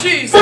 Jesus.